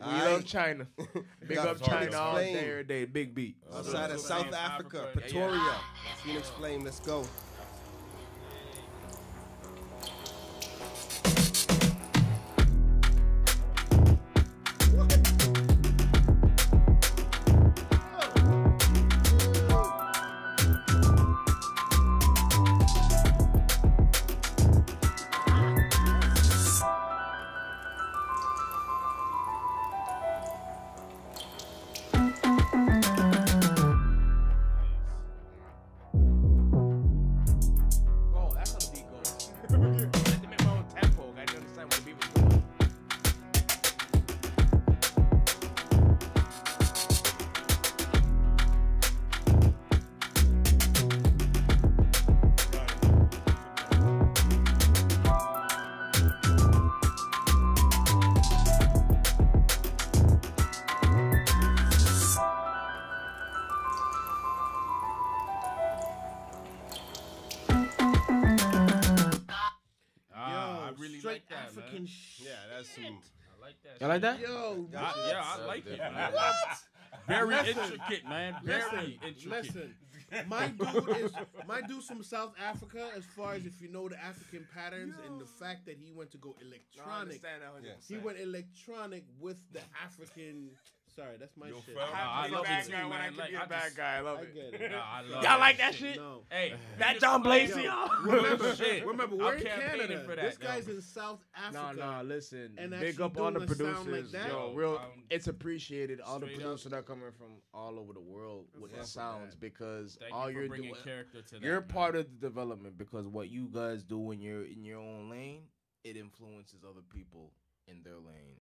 We Aight. love China. Big up China all Flame. day, every day. Big beat. Outside of South Africa, Yeah, Pretoria, yeah. Phoenix Flame. Let's go. Straight like that, African man. shit. Yeah, that's some. I like that. You like that? Yo, I, yeah, I like it. different. Man. Very Listen. intricate, man. Very listen, intricate. listen. My dude is my dude's from South Africa. As far as if you know the African patterns and the fact that he went to go No, I electronic, understand that 100%. he went electronic with the African. Sorry, that's my Yo, shit. fam. I Nah, have I be love a bad it too, guy when I can Like, be I a bad just- guy. I love I it. get it. Nah, I love Y'all like that shit? No. Hey, That John Blaze, Yo, y'all. remember, Shit. remember, I'm we're in Canada. for that, this yo. guy's in South No, Africa. no, listen. And Big up all the doing a sound like producers. that? Yo, Yo, real. um, it's appreciated. All the straight producers that are coming from all over the world with the sounds that. because Thank all you for you're doing. character to. You're man. part of the development because what you guys do when you're in your own lane, it influences other people in their lane.